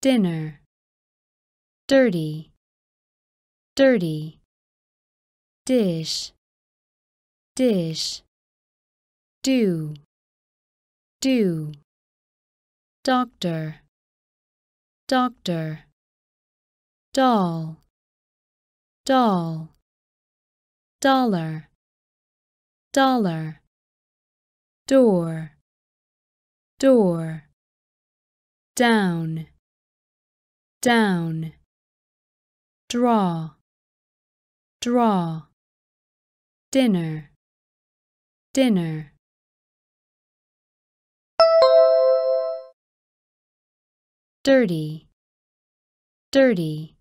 dinner, dirty, dirty, dish, dish, do, do, doctor, doctor, doll, doll, dollar, dollar, door, door, down, down, draw, draw, dinner, dinner. dirty, dirty.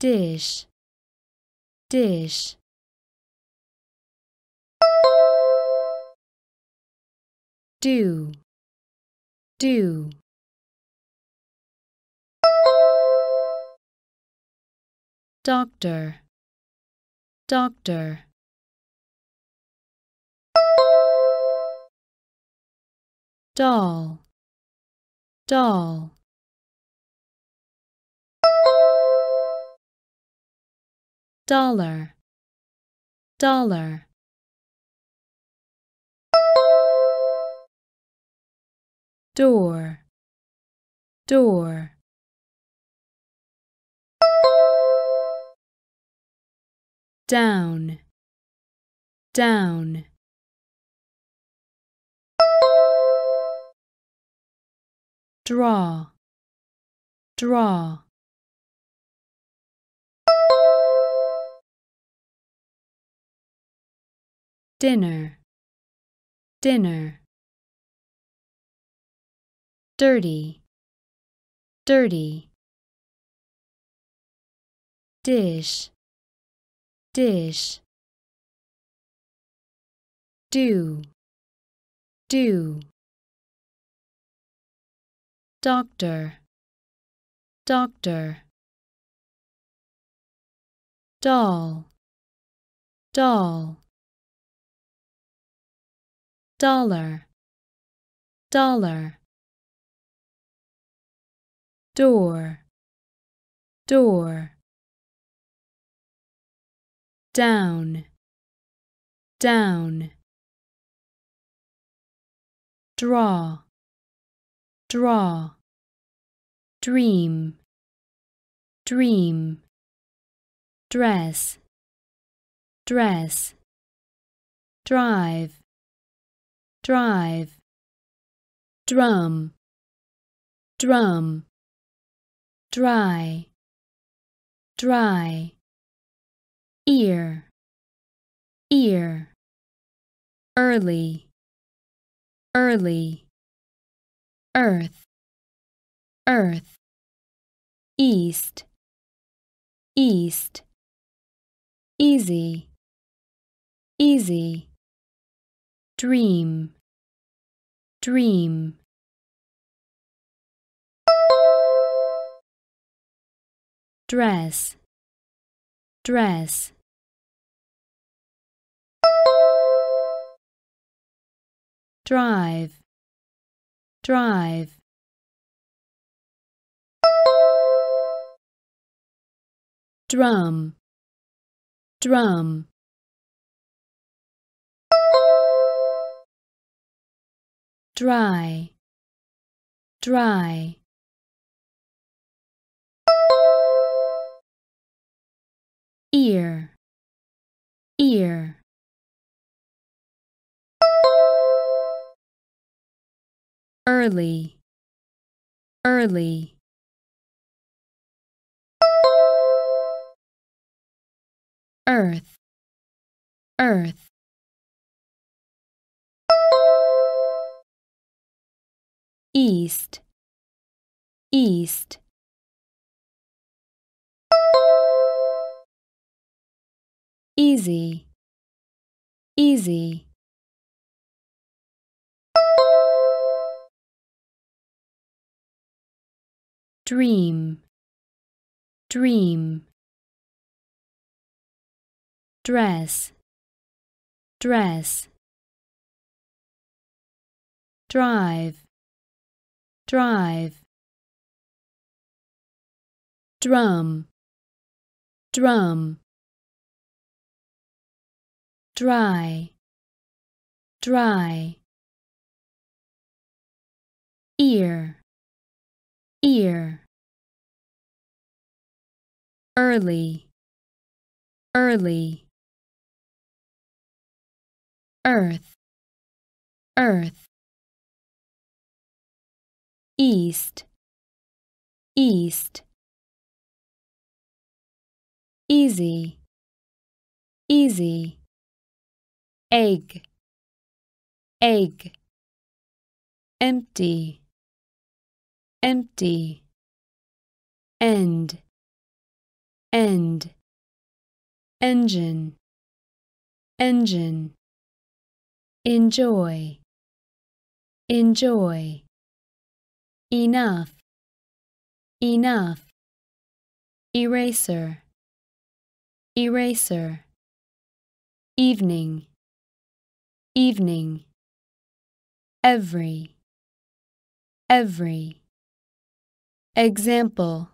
dish, dish. Do, do. Doctor, doctor. Doll, doll. Dollar, dollar. Door, door. down, down. draw, draw. dinner, dinner dirty, dirty. Dish, dish. Do, do. Doctor, doctor. Doll, doll. Dollar, dollar door, door. Down, down. Draw, draw. Dream, dream. Dress, dress. Drive, drive. Drum, drum dry, dry, ear, ear, early, early, earth, earth, east, east, easy, easy, dream, dream. Dress, dress. drive, drive. drum, drum. dry, dry. Ear, ear. Early, early. Earth, earth. East, east. Easy, easy. Dream, dream. Dress, dress. drive, drive. Drum, drum. Dry, dry. Ear, ear. Early, early. Earth, earth. East, east. Easy, easy. Egg, egg. Empty, empty. End, end. Engine, engine. Enjoy, enjoy. Enough, enough. Eraser, eraser. Evening, evening. Every, every. Example,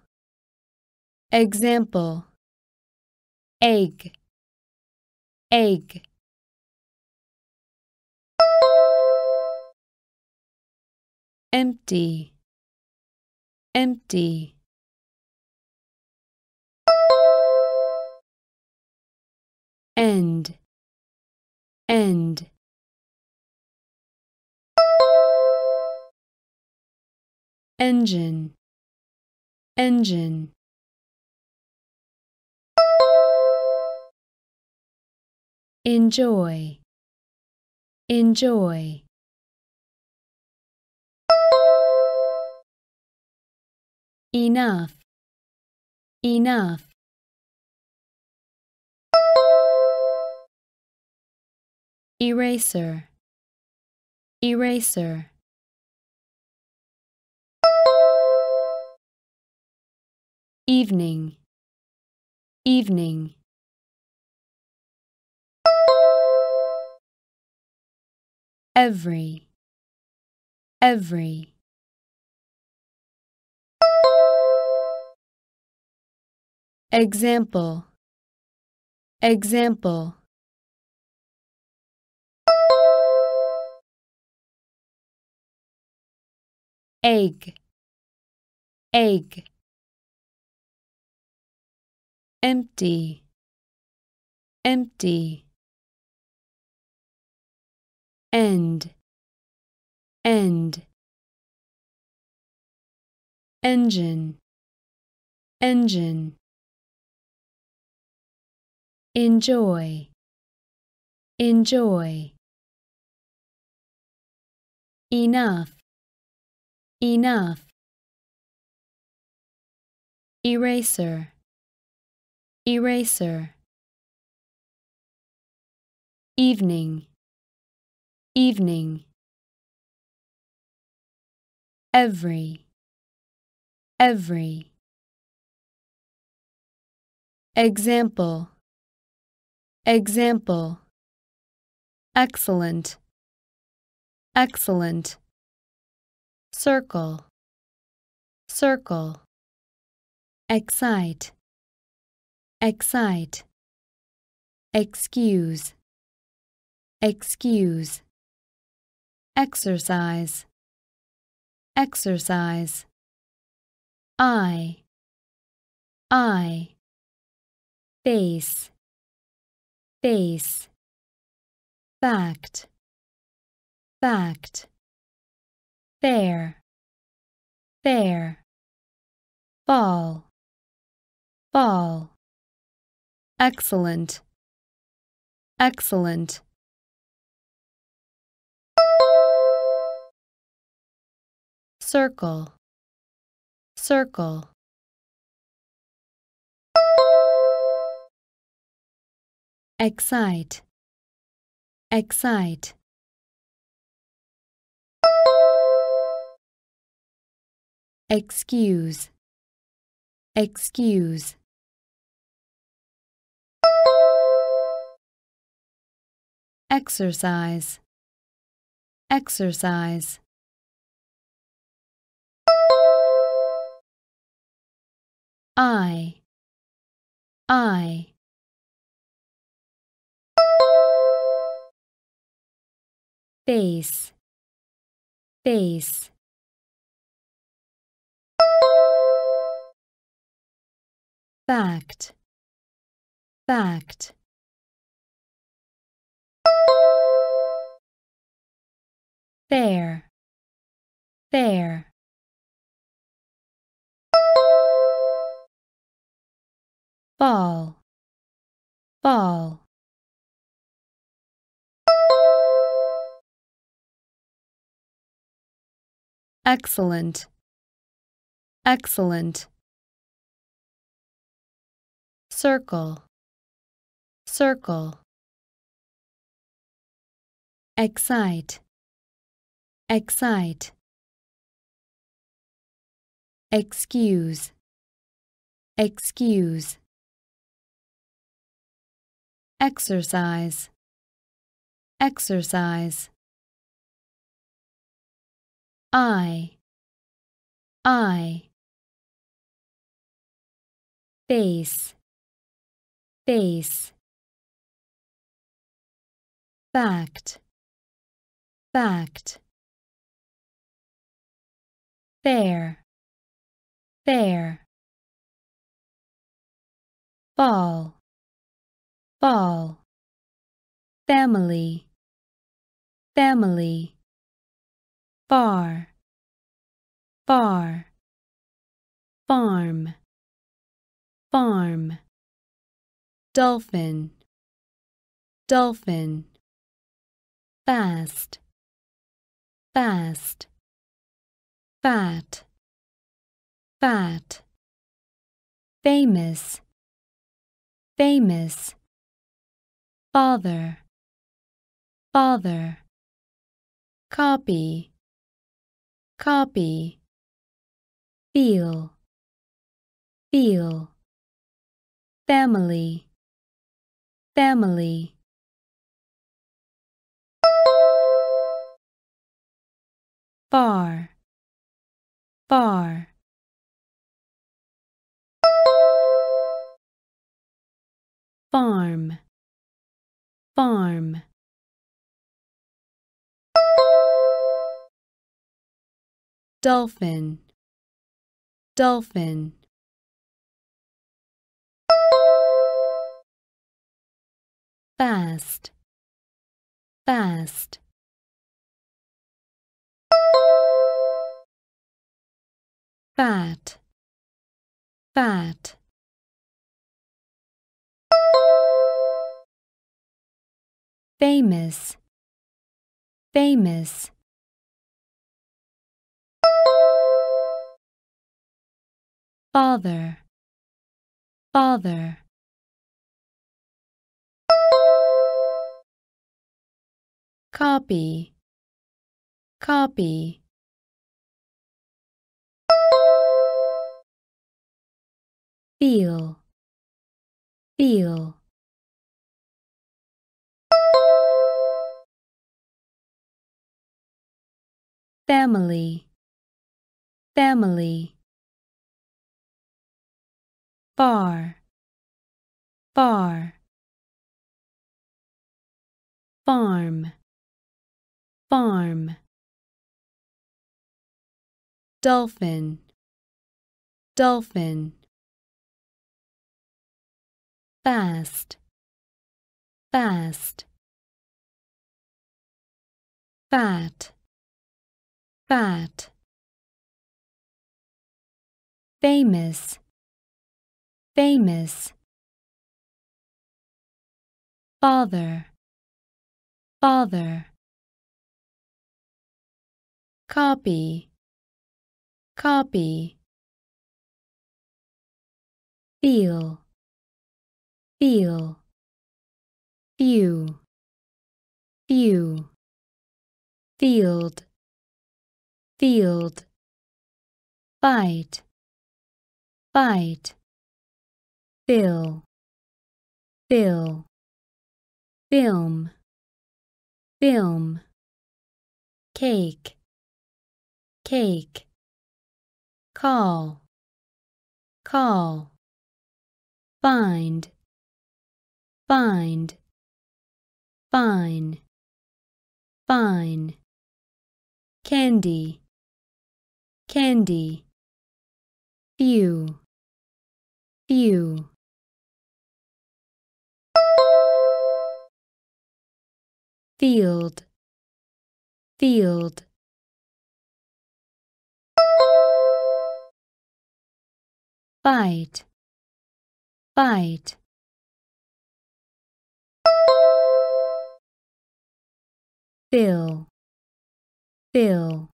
example. Egg, egg. Empty, empty. End, end. Engine, engine. Enjoy, enjoy. Enough, enough. Eraser, eraser. Evening, evening. Every, every. Example, example. Egg, egg. Empty, empty. End, end. Engine, engine. Enjoy, enjoy. Enough, enough. Eraser, eraser. Evening, evening. Every, every. Example, example. Excellent, excellent. Circle, circle. Excite, excite. Excuse, excuse. Exercise, exercise. I, I. Face, face. Fact, fact. Fair, fair. Fall, fall. Excellent, excellent. Circle, circle. Excite, excite. Excuse, excuse. Exercise. Exercise. I. I. Face. Face. Fact. Fact. Fair, fair. Ball, ball. Excellent, excellent. Circle, circle. Excite, excite. Excuse, excuse. Exercise, exercise. I, I. Base, base. Fact, fact. Fair, fair. Ball, ball. Family, family. Bar, bar. Farm, farm. Dolphin, dolphin. Fast, fast. Fat, fat. Famous, famous. Father, father. Copy, copy. Feel, feel. Family, family. Bar, bar. Farm, farm. Dolphin, dolphin. Fast, fast. Fat, fat. Famous, famous. Father, father. Copy, copy. Feel, feel. Family, family. Bar, bar. Farm, farm. Dolphin, dolphin. Fast, fast. Fat, fat. Famous, famous. Father, father. Copy, copy. Feel, feel. Few, few. Field, field. Fight, fight. Fill, fill. Film, film. Cake, cake. Call, call, find, find, fine, fine, candy, candy, few, few. Field, field. Fight, fight. Fill, fill.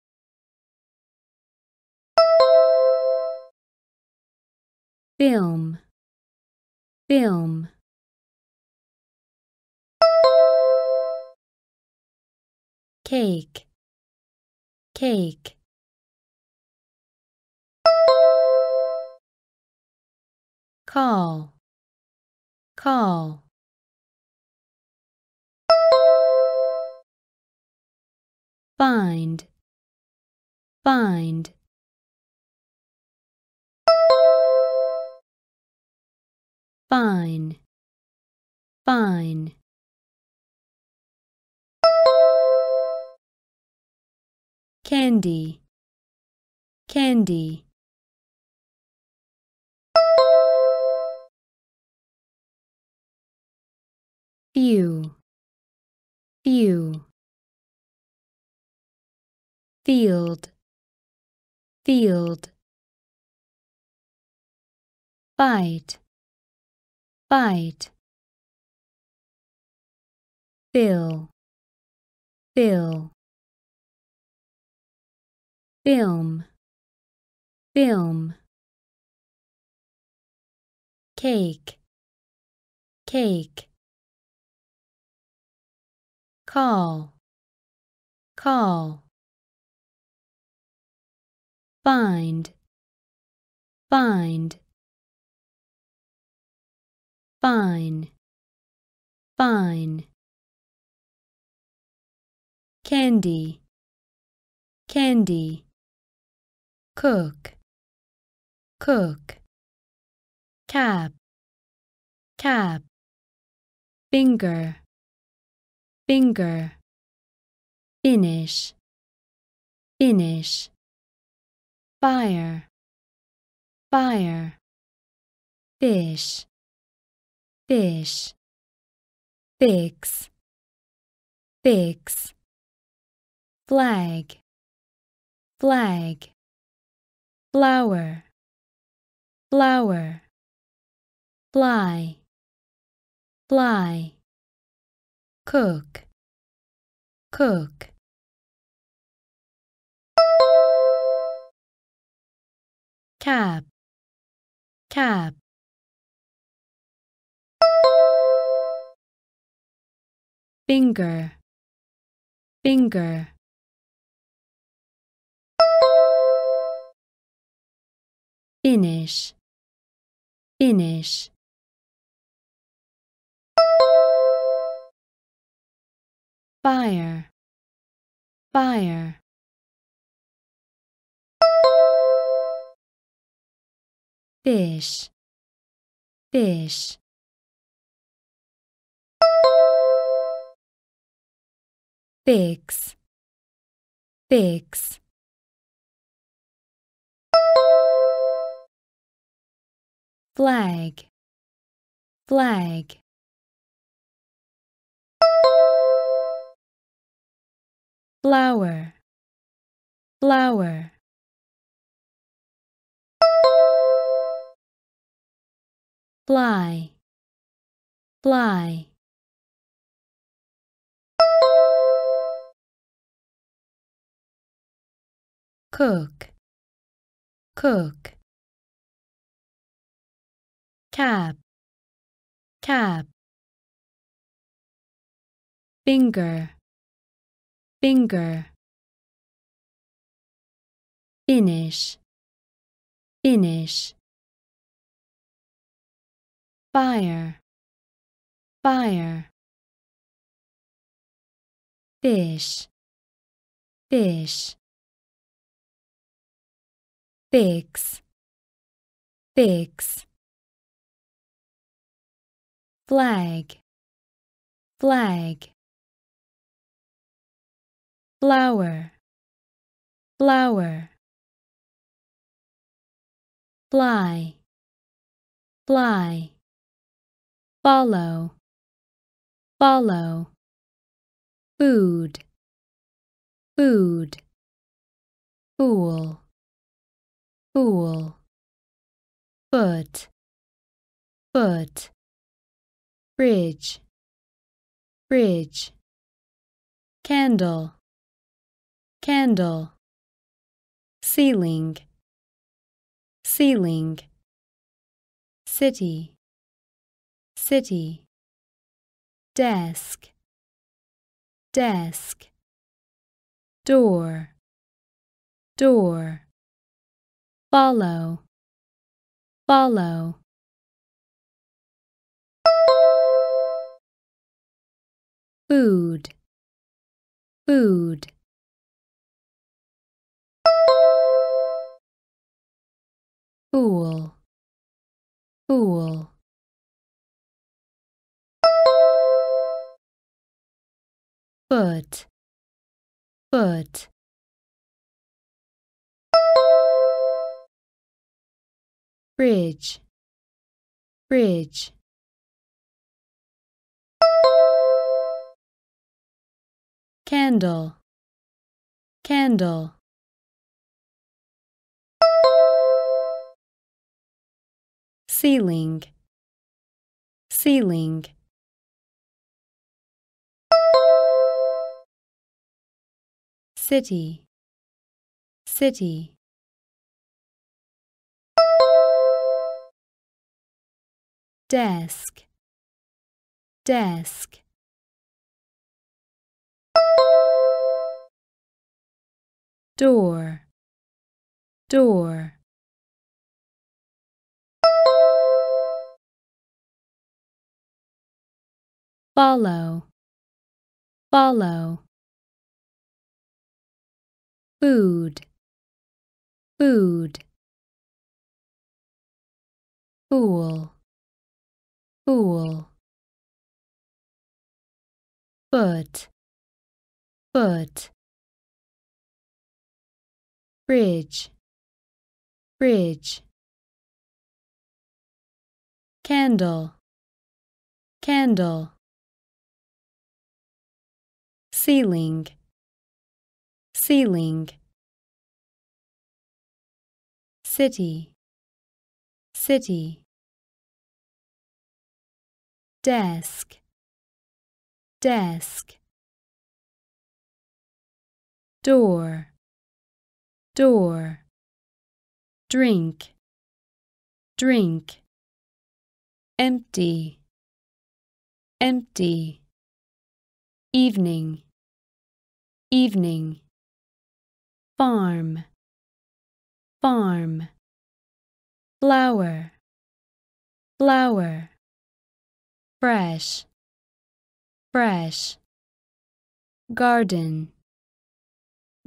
Film, film. Cake, cake. Call, call. Find, find. Fine, fine. Candy, candy. Few, few. Field, field. Fight, fight. Fill, fill. Film, film. Cake, cake call, call. Find, find. Fine, fine. Candy, candy. Cook, cook. Cap, cap. Finger, finger finish finish fire. Fire. Fish. Fish. Fix. Fix. Flag. Flag. Flower. Flower. Fly. Fly. Cook, cook. Cap, cap. Finger, finger. Finish, finish. fire, fire. Fish, fish. Fix, fix. Flag, flag. flower, flower. Fly, fly. Cook, cook. Cap, cap. Finger, finger finish finish fire. Fire. Fish. Fish. Fix. Fix. Flag. Flag. Flower. Flower. Fly. Fly follow. Follow. Food. Food. Fool. Fool. Foot. Foot. Bridge bridge candle. Candle. Ceiling. Ceiling. City city. Desk. Desk. Door. Door. Follow. Follow. Food. Food. Fool fool foot foot bridge. Bridge. Candle. Candle. Ceiling. Ceiling city. City. Desk. Desk. Door. Door. Follow. Follow food. Food. Fool fool foot. Foot. Bridge. Bridge. Candle. Candle. Ceiling ceiling city. City. Desk. Desk. Door. Door. Drink. Drink. Empty. Empty. Evening. Evening farm. Farm. Flower flower fresh. Fresh. Garden.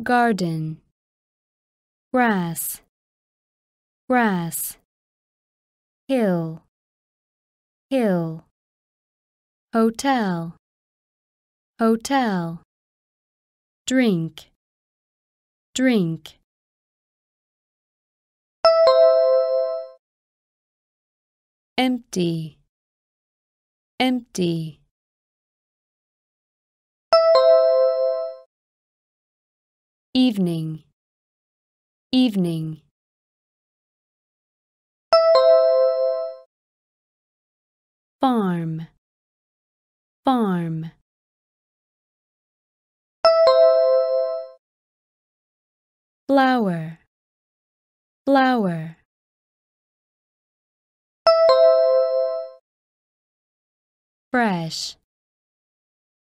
Garden. Grass. Grass. Hill. Hill. Hotel. Hotel. Drink drink. Empty. Empty. Evening. Evening. Farm. Farm flower. Flower. Fresh.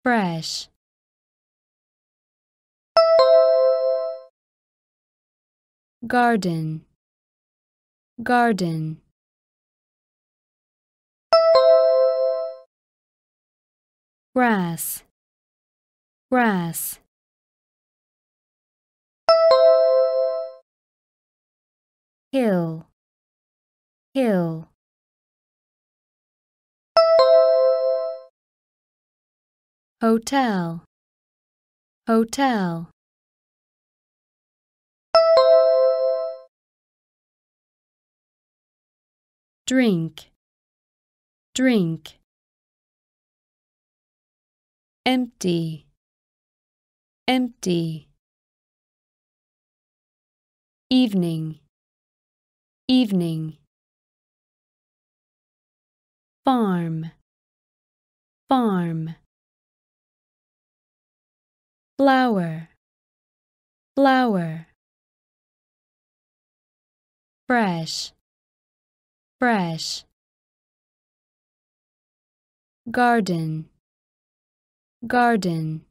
Fresh. Garden. Garden. Grass. Grass hill. Hill. Hotel. Hotel. Drink. Drink. Empty. Empty. Evening evening. Farm. Farm. Flower. Flower. Fresh. Fresh. Garden. Garden.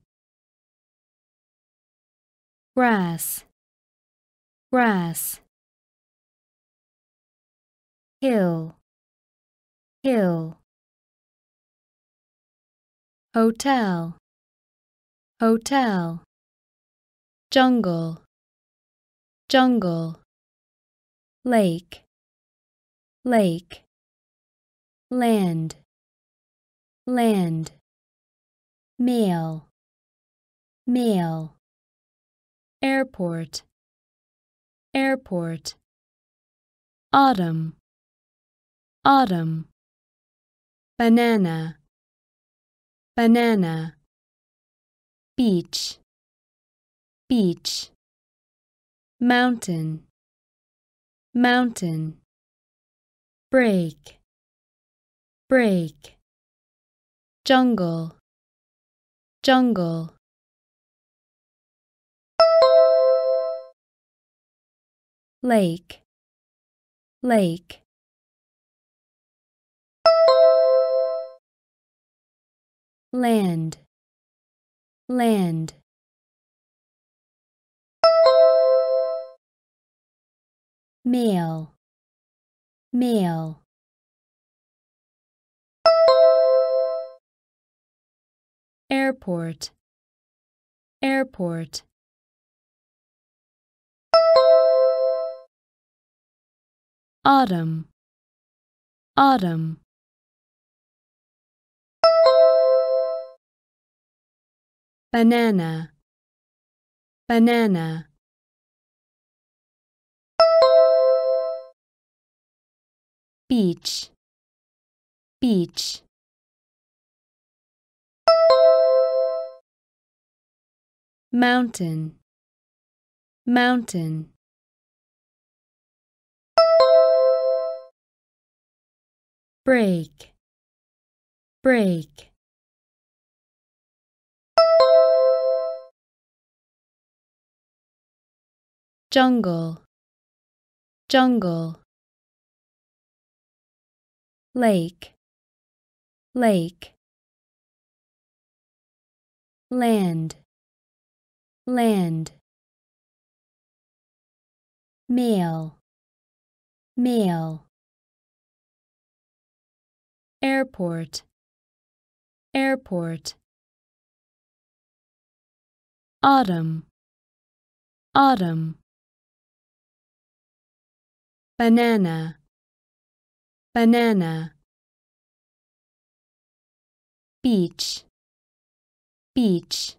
Grass. Grass hill. Hill. Hotel. Hotel. Jungle. Jungle. Lake. Lake. Land. Land. Mail. Mail. Airport. Airport. Autumn autumn. Banana. Banana. Beach. Beach. Mountain. Mountain. Break. Break. Jungle. Jungle. Lake. Lake land. Land. Mail. Mail. Airport. Airport. Autumn. Autumn banana. Banana. Beach beach mountain. Mountain. Break. Break jungle. Jungle. Lake. Lake. Land. Land. Mail. Mail. Airport. Airport. Autumn. Autumn banana. Banana. Beach beach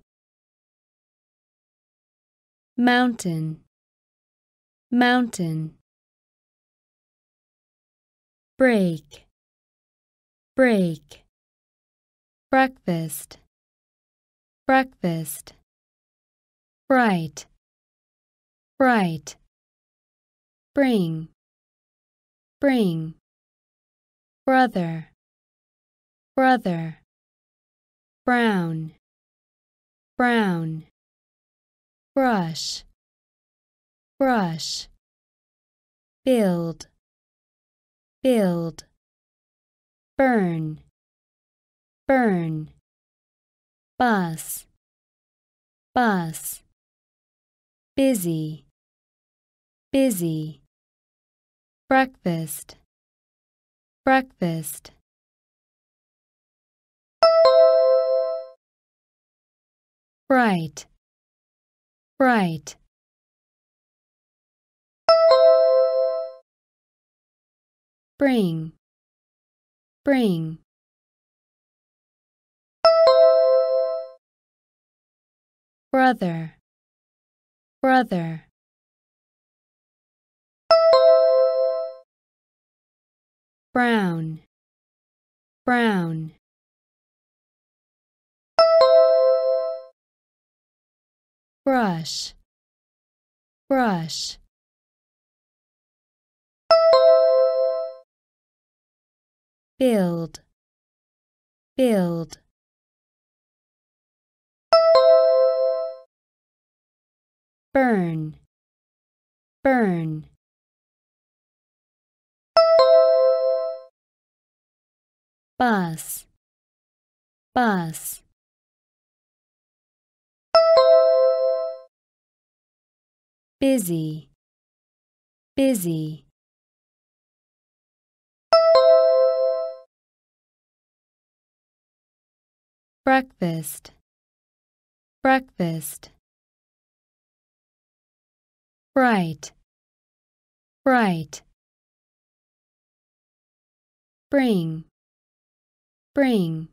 mountain. Mountain. Break. Break. Breakfast. Breakfast. Bright. Bright. Bring bring brother. Brother. Brown. Brown. Brush. Brush. Build. Build. Burn. Burn. Bus. Bus. Busy. Busy breakfast. Breakfast. Bright. Bright. Bring, bring. Brother, brother. Brown, brown. Brush, brush. build, build. Burn, burn. Bus, bus. Busy, busy. breakfast, breakfast. Bright, bright. Bring, bring.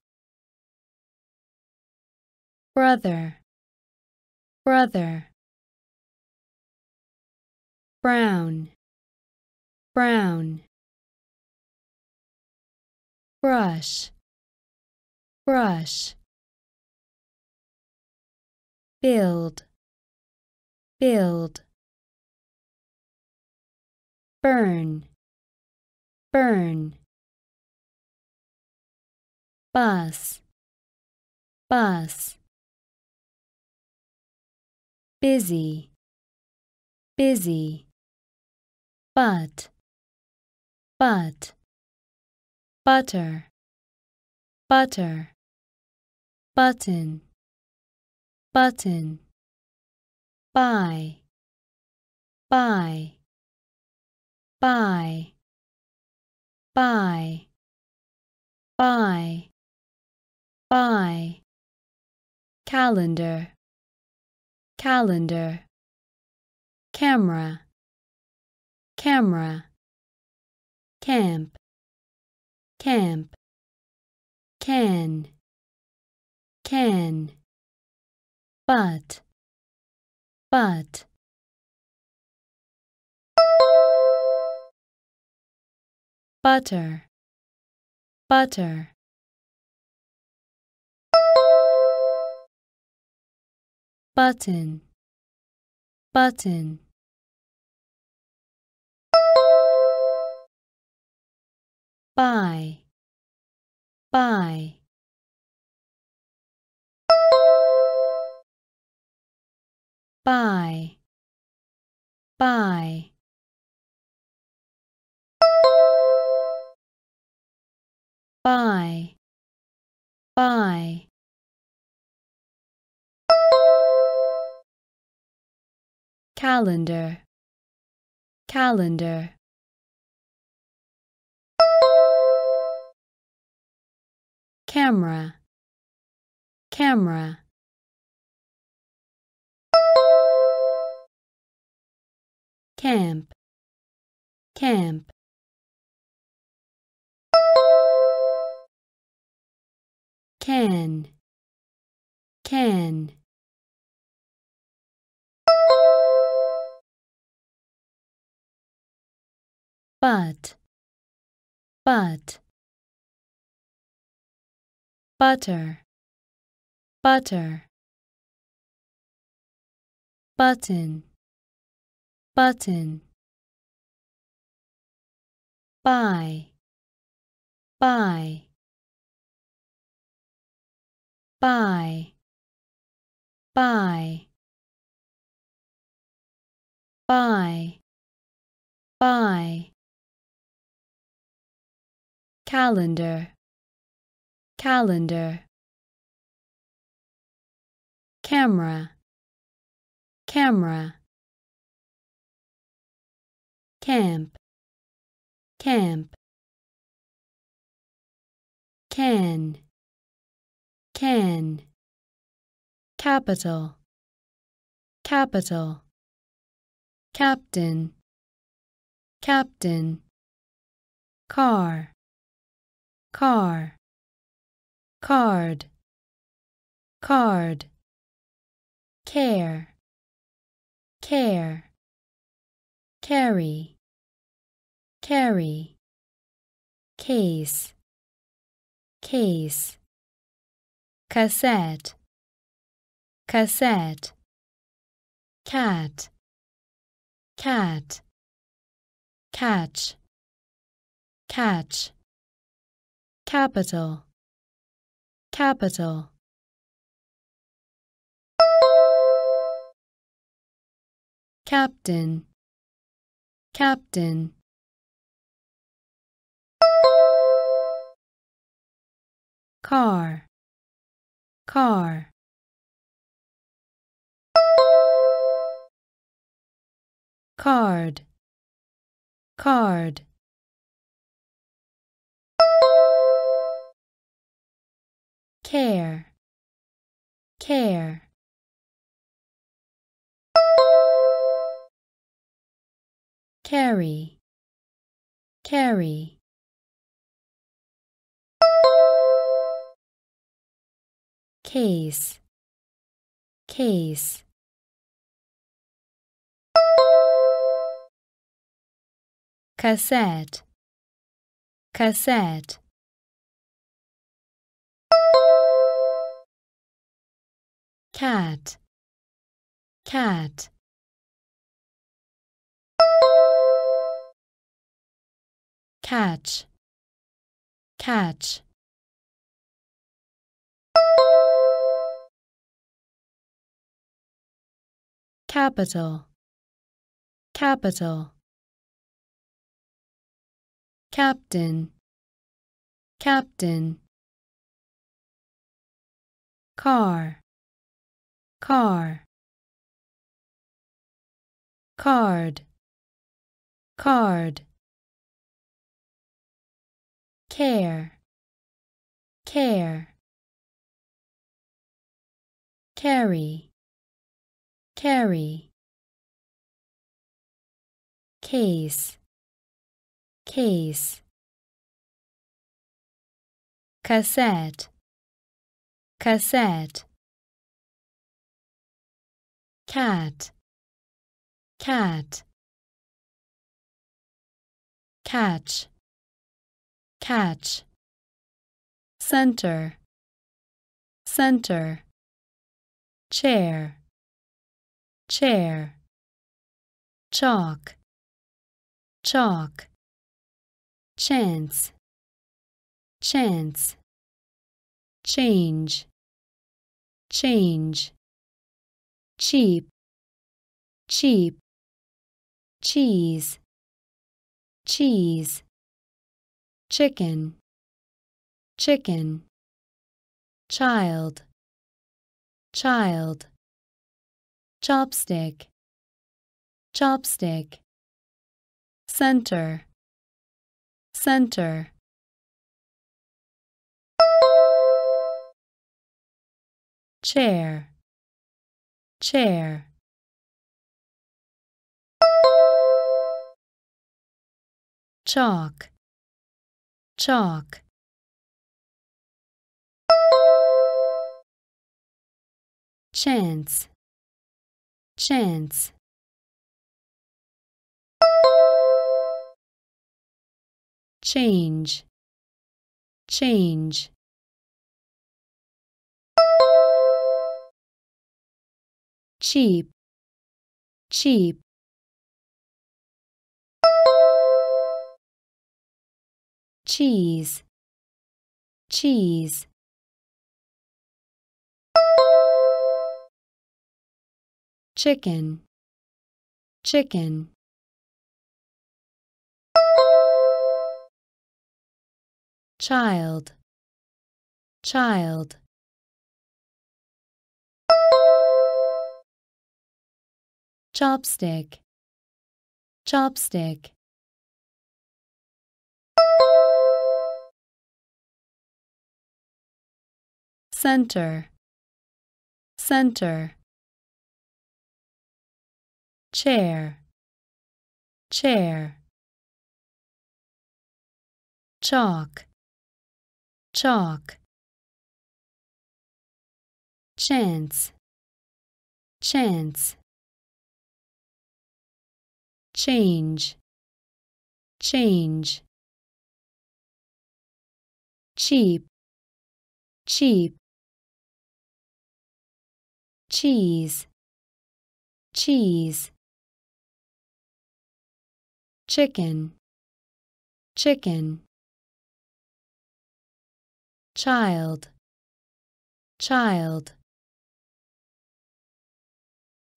Brother, brother. Brown, brown. Brush, brush build, build. Burn, burn. Bus, bus. Busy, busy. But, but. Butter, butter. Button. Button. Buy. Buy. Buy. Buy. Buy buy calendar. Calendar. Camera. Camera. Camp. Camp. Can. Can. But, but. Butter, butter. Button, button. Buy, buy. buy, buy. Buy, buy. Calendar, calendar. Camera, camera. camp, camp. Can, can. But, but. Butter, butter. Button. Button. Buy. Buy. Buy. Buy. Buy. Buy calendar. Calendar. Camera. Camera. Camp, camp. Can, can. Capital, capital. Captain, captain. car, car, card, card, care, care, carry, carry, case, case, cassette, cassette, cat, cat, catch, catch, capital, capital. Captain, captain. Car, car. Card, card. Care, care. Carry, carry. Case, case. Cassette, cassette. Cat, cat. Catch, catch. Capital, capital. Captain, captain. Car, car. Card, card. Care, care. Carry, carry. Case, case. Cassette, cassette. Cat, cat. Catch, catch. Center, center. Chair, chair. Chalk, chalk. Chance, chance. Change, change. Cheap, cheap. Cheese, cheese. Chicken, chicken. Child, child. Chopstick, chopstick. Center, center. Chair, chair. Chalk, chalk. Chance, chance. Change, change. Cheap, cheap. Cheese, cheese. Chicken, chicken. Child, child. Chopstick, chopstick. Center, center. Chair, chair. chalk, chalk. Chance, chance. Change, change. Cheap, cheap. Cheese, cheese. Chicken, chicken. Child. Child.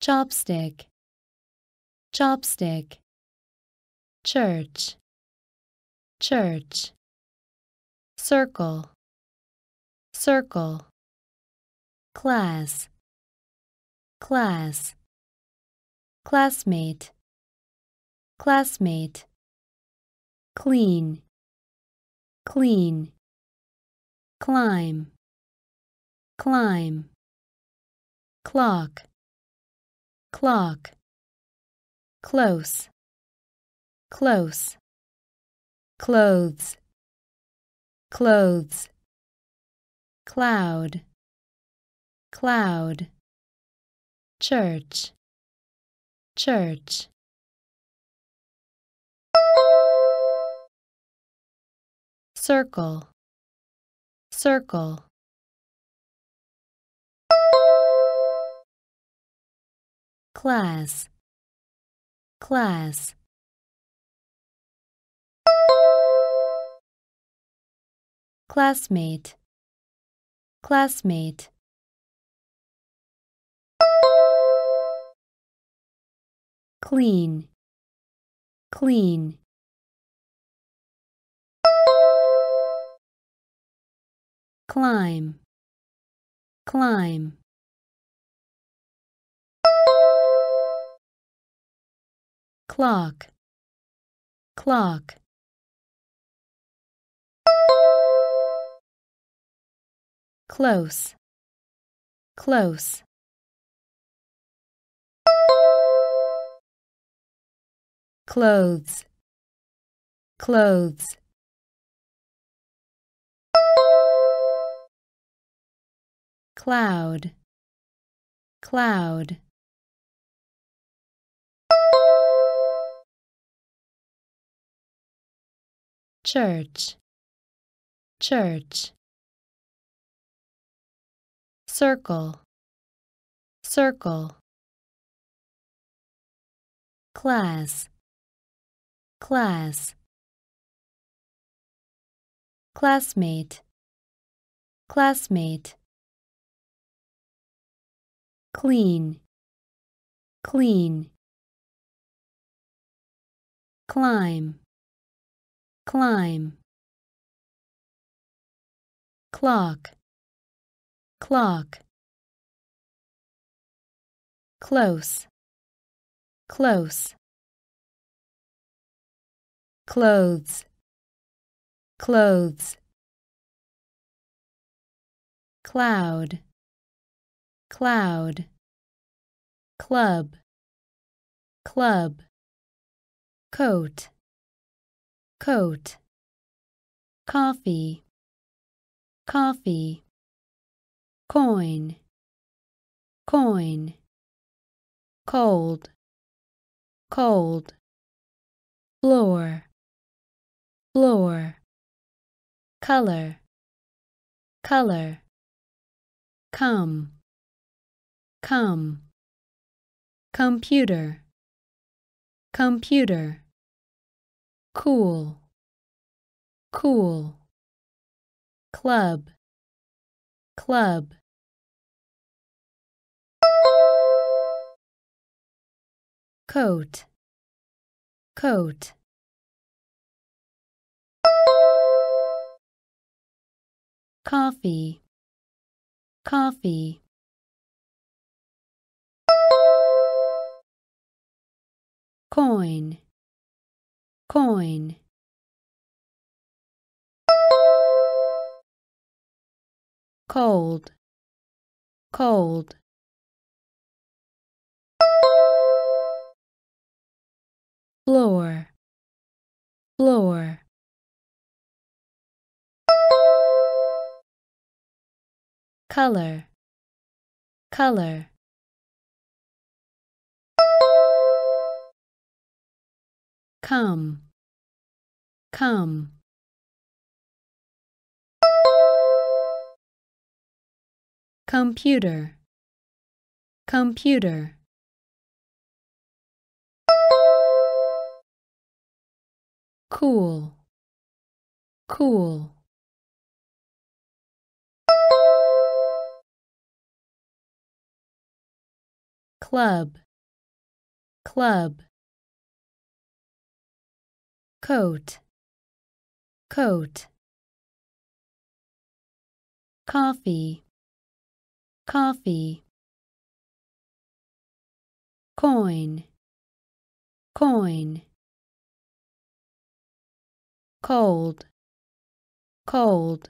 Chopstick chopstick. Church. Church. Circle. Circle. Class. Class. Classmate. Classmate. Clean. Clean. Climb. Climb. Clock. Clock close. Close. Clothes. Clothes. Cloud. Cloud. Church. Church. Circle. Circle. Class class. Classmate. Classmate. Clean. Clean. Climb, climb. Clock, clock. Close, close. Clothes, clothes. cloud, cloud. Church, church. Circle, circle. Class, class. Classmate, classmate clean, clean. Climb, climb. Clock, clock. Close, close. Clothes, clothes. Cloud, cloud club club coat coat. Coffee. Coffee. Coin. Coin. Cold. Cold. Floor. Floor. Color. Color. Come. Come. Computer. Computer cool. Cool. Club. Club. Coat. Coat. Coffee. Coffee. Coin, coin. Cold. Cold. Floor. Floor. Color. Color. Come, come. Computer, computer. Cool, cool. Club, club. Coat, coat. Coffee, coffee. Coin, coin. Cold, cold.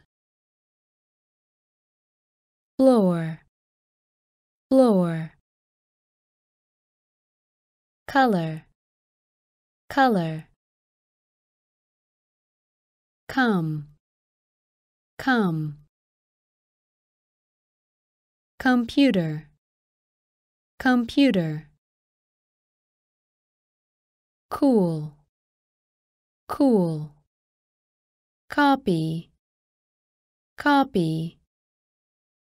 Floor, floor. Color, color. Come, come. Computer, computer. Cool, cool. Copy, copy.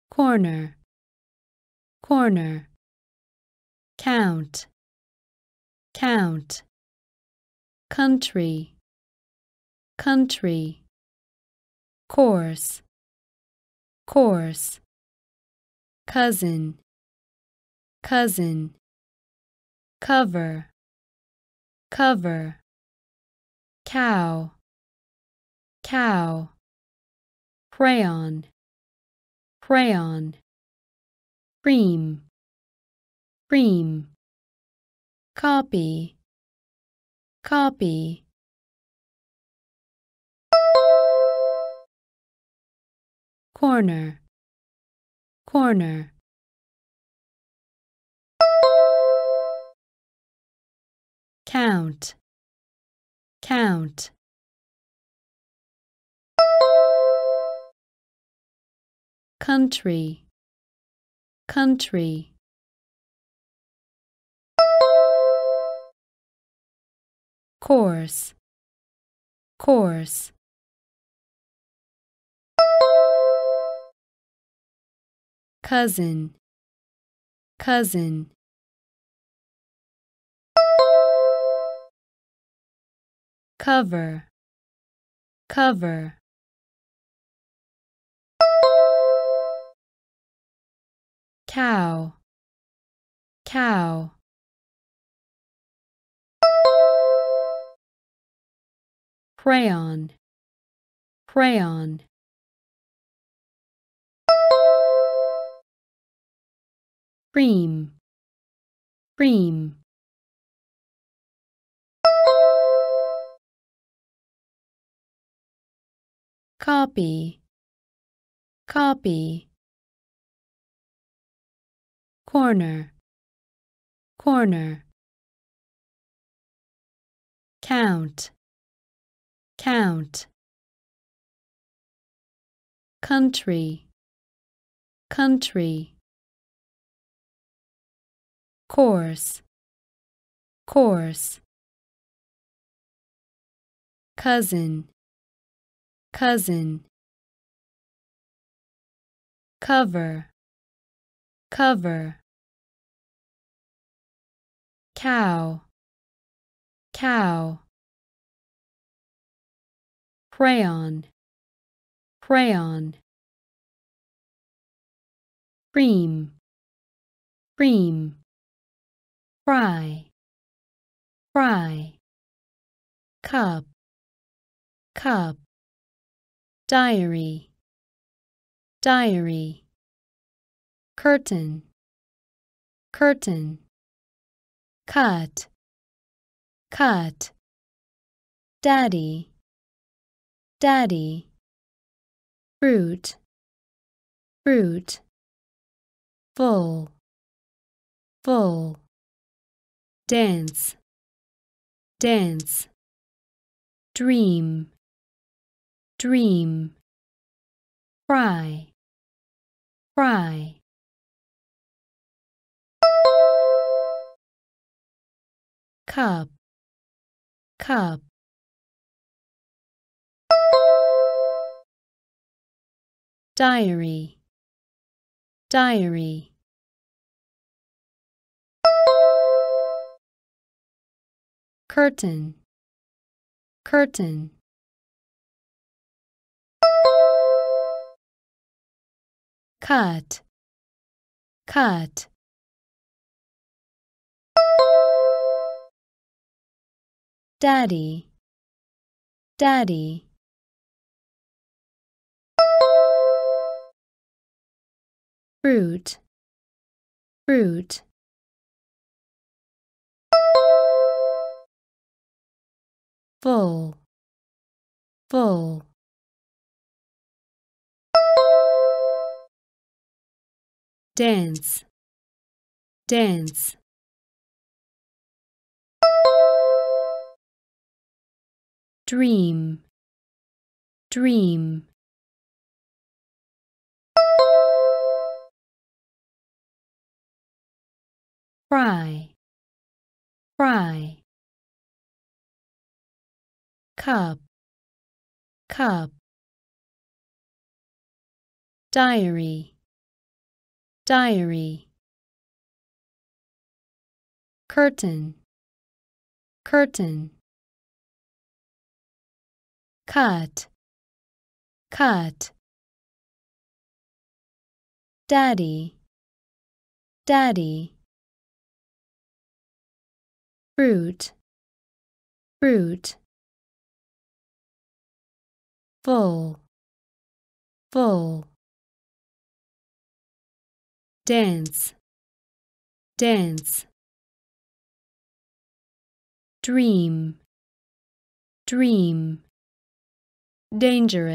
Corner, corner. Count, count. Country, country. Course, course. Cousin, cousin. Cover, cover. Cow, cow. Crayon, crayon. Cream, cream. Copy, copy. Corner, corner. Count, count. Country, country. Course, course. Cousin, cousin. Cover, cover. Cow, cow. Crayon, crayon. Cream, cream. Copy, copy. Corner, corner. Count, count. Country, country. Course, course. Cousin, cousin. Cover, cover. Cow, cow. Crayon, crayon. Cream, cream. Fry, fry. Cup, cup. Diary, diary. Curtain, curtain. Cut, cut. Daddy, daddy. Fruit, fruit. Full, full. Dance, dance. Dream, dream. Cry, fry, cup, cup. Diary, diary. Curtain, curtain. Cut, cut. Daddy, daddy. Fruit, fruit. Full, full. Dance, dance. Dream, dream. Fry, fry. Cup, cup. Diary, diary. Curtain, curtain. Cut, cut. Daddy, daddy fruit, fruit. Full, full. Dance, dance. Dream, dream. Dangerous.